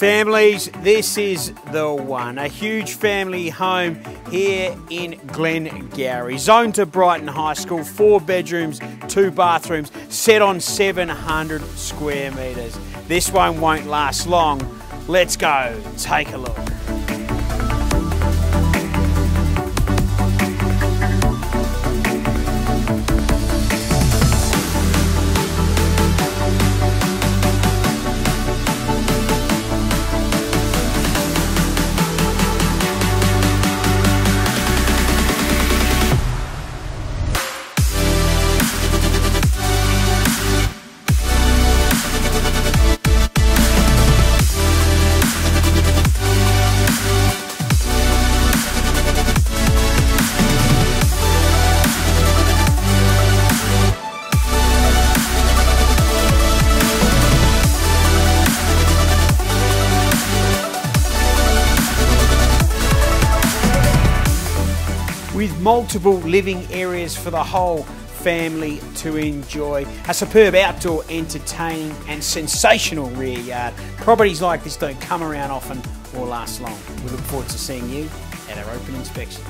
Families, this is the one. A huge family home here in Glengowrie. Zoned to Brighton High School, four bedrooms, two bathrooms, set on 700 square metres. This one won't last long. Let's go, take a look. With multiple living areas for the whole family to enjoy. A superb outdoor, entertaining, and sensational rear yard. Properties like this don't come around often or last long. We look forward to seeing you at our open inspections.